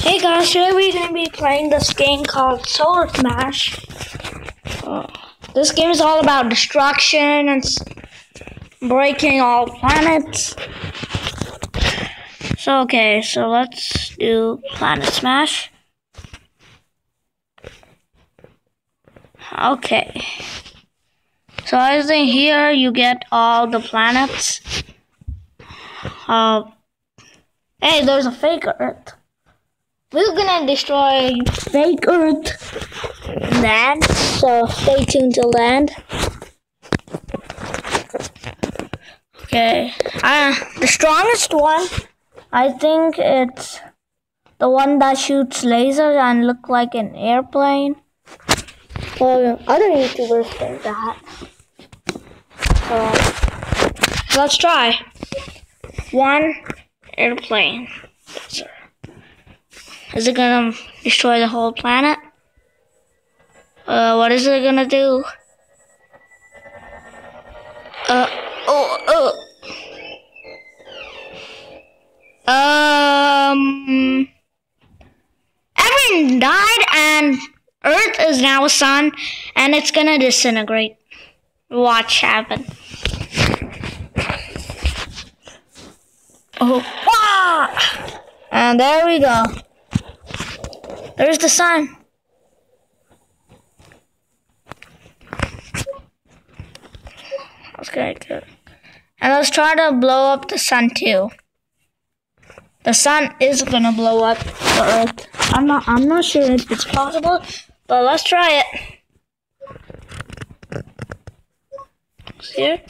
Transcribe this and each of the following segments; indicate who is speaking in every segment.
Speaker 1: Hey guys, today we're gonna be playing this game called Solar Smash. Uh, this game is all about destruction and breaking all planets. So okay, so let's do Planet Smash. Okay. So as in here, you get all the planets. Uh, hey, there's a fake Earth. We're gonna destroy fake Earth then, so stay tuned the end. Okay, uh, the strongest one, I think it's the one that shoots lasers and look like an airplane. Well, other YouTubers think that. So, let's try. One airplane. Is it gonna destroy the whole planet? Uh, what is it gonna do? Uh, oh, oh. Um, everyone died and Earth is now a sun and it's gonna disintegrate. Watch happen. Oh, ah! And there we go. There's the sun. Okay, good. And let's try to blow up the sun too. The sun is gonna blow up the earth. I'm not I'm not sure if it's possible, but let's try it. Here.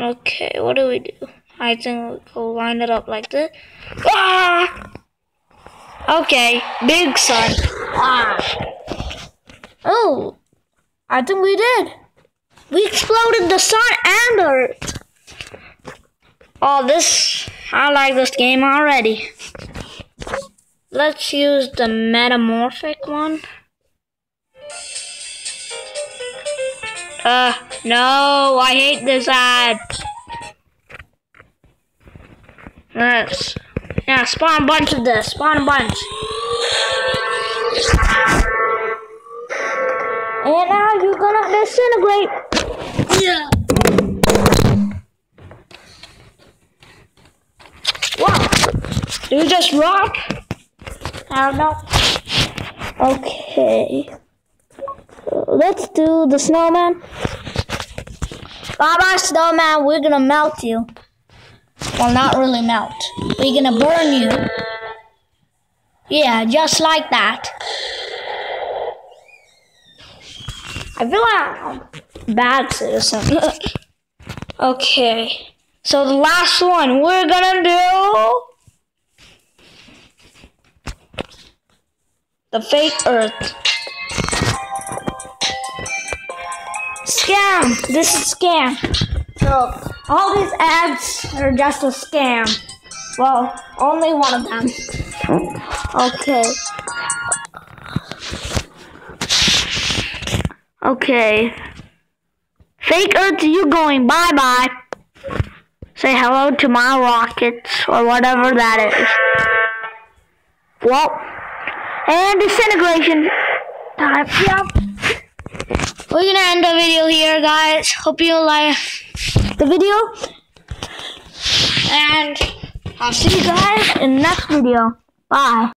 Speaker 1: Okay, what do we do? I think we'll line it up like this. Ah! Okay, big sun. Ah. Oh, I think we did. We exploded the sun and Earth. Oh, this, I like this game already. Let's use the metamorphic one. Uh, no, I hate this ad. Let's, yeah, spawn a bunch of this. Spawn a bunch. And now you're gonna disintegrate. Yeah. Wow. Did you just rock? I don't know. Okay. Let's do the snowman. Bye bye, snowman. We're gonna melt you. Well, not really melt. We're gonna burn you. Yeah, just like that. I feel like I'm a bad citizen. okay. So the last one we're gonna do the fake earth. Scam! This is scam. So all these ads are just a scam. Well, only one of them. Okay. Okay. Fake Earth, you going bye bye. Say hello to my rockets or whatever that is. Well, and disintegration time. Yep. We're gonna end the video here, guys. Hope you like the video. And I'll see you guys in the next video. Bye.